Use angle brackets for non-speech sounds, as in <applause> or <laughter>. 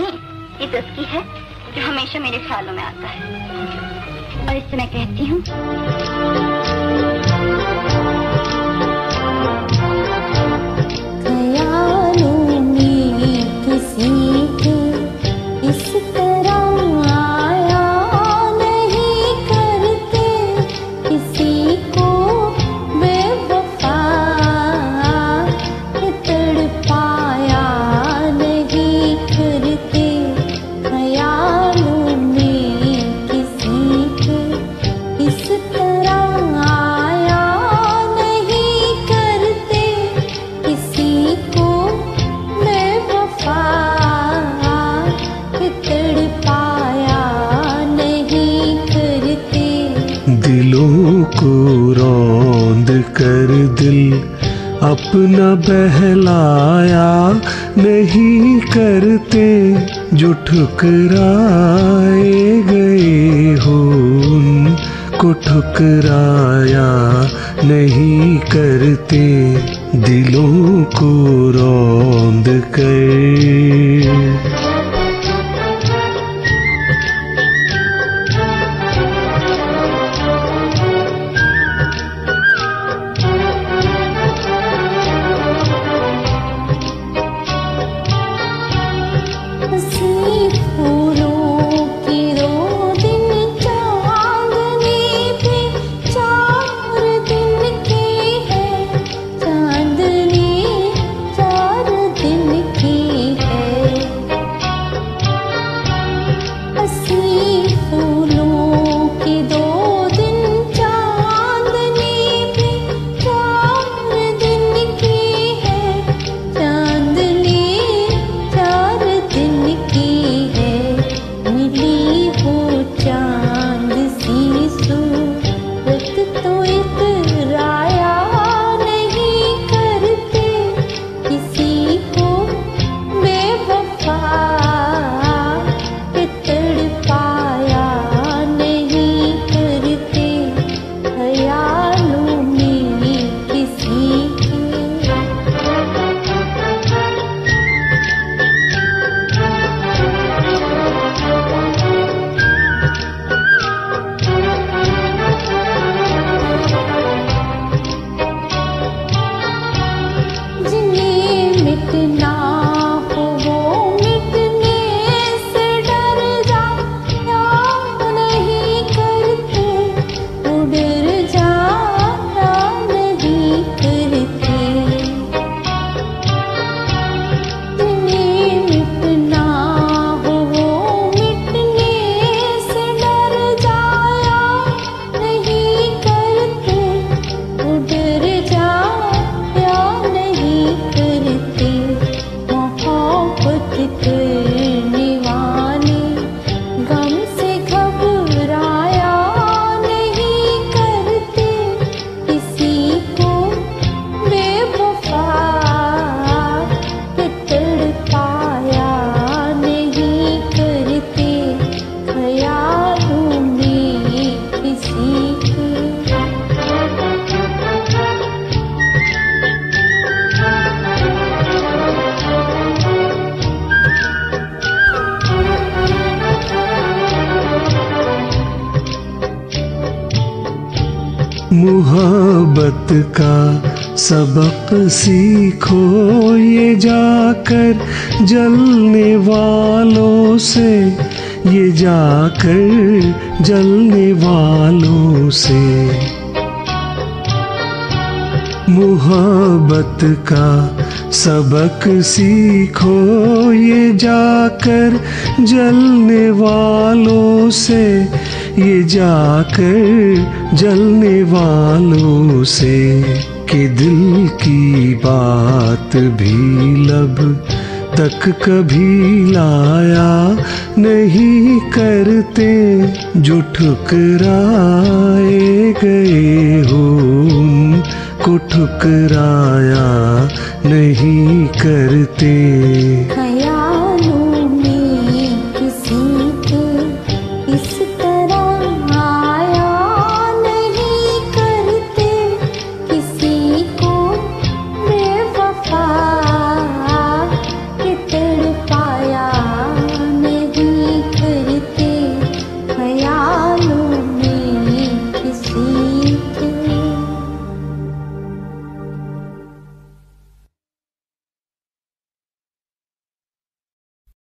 नहीं <laughs> ये दस्की है जो हमेशा मेरे ख्यालों में आता है। और इससे मैं कहती हूँ अपना बहलाया नहीं करते जो ठुकराए गए हो, को ठुकराया नहीं करते, दिलों को रौंद कर Xí मोहब्बत का सबक सीखो ये जाकर जलने वालों से, ये जाकर जलने वालों से। मोहब्बत का सबक सीखो ये जाकर जलने वालों से ये जाकर जलने वालों से कि दिल की बात भी लब तक कभी लाया नहीं करते जो ठुकराए गए हो को ठुकराया नहीं करते।